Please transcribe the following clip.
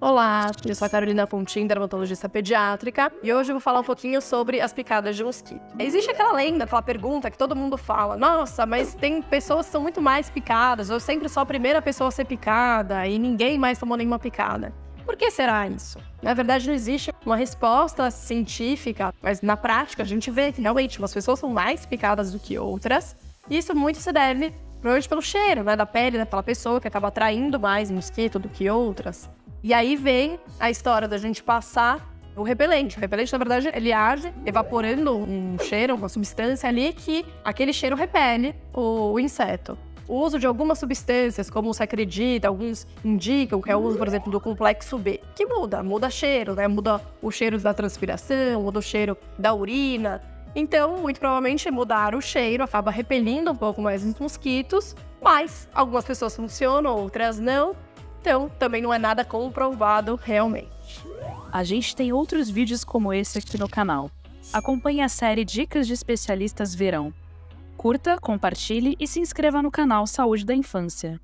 Olá, eu sou a Carolina Pontin, dermatologista pediátrica, e hoje eu vou falar um pouquinho sobre as picadas de mosquito. Existe aquela lenda, aquela pergunta que todo mundo fala: nossa, mas tem pessoas que são muito mais picadas, eu sempre sou a primeira pessoa a ser picada e ninguém mais tomou nenhuma picada. Por que será isso? Na verdade, não existe uma resposta científica, mas na prática a gente vê que realmente umas pessoas são mais picadas do que outras, e isso muito se deve provavelmente pelo cheiro né, da pele daquela pessoa que acaba atraindo mais mosquito do que outras. E aí vem a história da gente passar o repelente. O repelente, na verdade, ele age evaporando um cheiro, uma substância ali que aquele cheiro repele o, o inseto. O uso de algumas substâncias, como se acredita, alguns indicam que é o uso, por exemplo, do complexo B, que muda, muda cheiro, né? Muda o cheiro da transpiração, muda o cheiro da urina. Então, muito provavelmente, mudar o cheiro acaba repelindo um pouco mais os mosquitos, mas algumas pessoas funcionam, outras não. Então, também não é nada comprovado realmente. A gente tem outros vídeos como esse aqui no canal. Acompanhe a série Dicas de Especialistas Verão. Curta, compartilhe e se inscreva no canal Saúde da Infância.